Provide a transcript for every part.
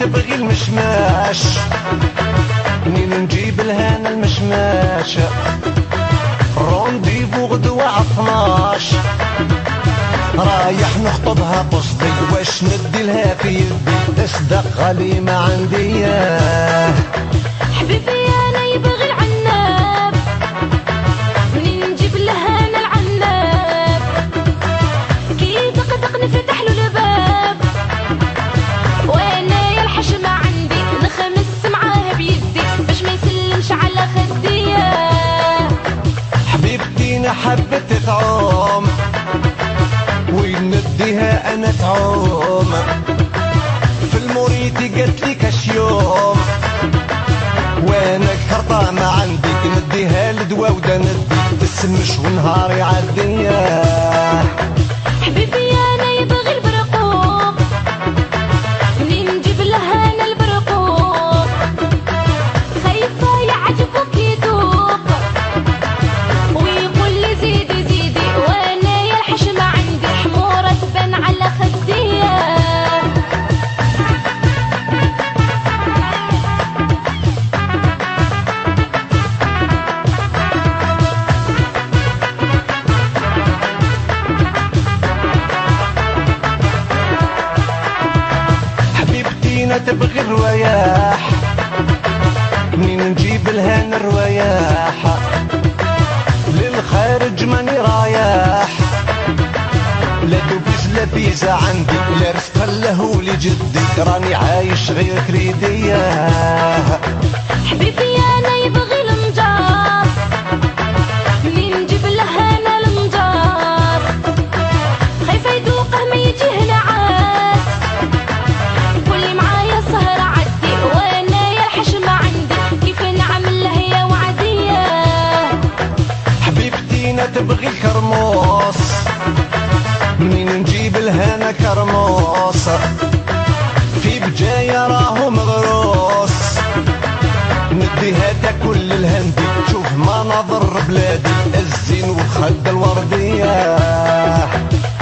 تبغي المشماش. منين نجيب الهنا المشماش؟ رونديفو غدوة عطناش رايح نخطبها قصدي واش ندي لها في يدي؟ تصدق غالي ما عندي حبيبي أنا يبغي حبت تعوم. وين نديها أنا تعوم. في الموريتي قالت لي كاش يوم. وأنا كرطة ما عندي نديها لدوا ودا ندي تسمش ونهار يعدي تبغي الروايح منين نجيب الهنا الروايح للخارج ماني رايح. لا دوبيز لا فيزا عندي لا رزق له لجدي راني عايش غير كريدية. حبيبي أنا تبغي الكرموس. منين نجيب الهنا كرموس. في بجاية راهو مغروس ندي هذا كل الهندي شوف مناظر بلادي. الزين والخد الوردية.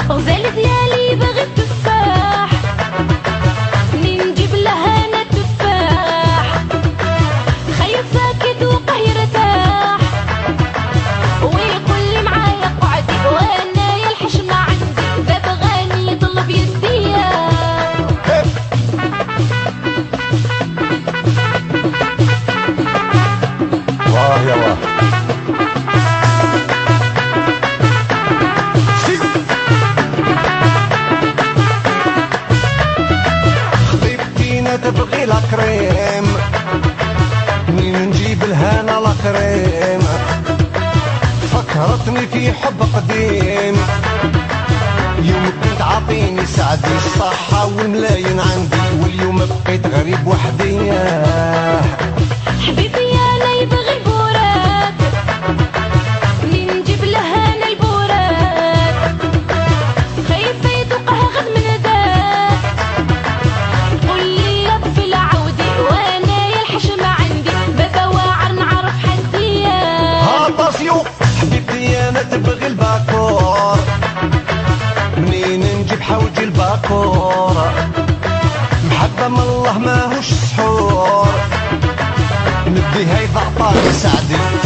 غزال ديالي تبغي الكريم منين نجيب الهنا الكريم فكرتني في حب قديم. يوم كنت عاطيني سعدي الصحة والملايين عندي واليوم بقيت غريب وحدي. نجيب حوجي الباكور محبة من الله ماهوش سحور نديها يضعطاني سعدي.